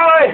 Charlie!